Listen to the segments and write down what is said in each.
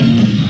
Thank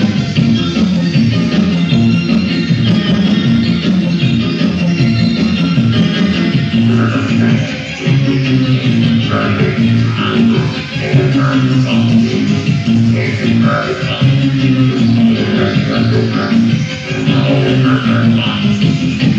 never earn lots.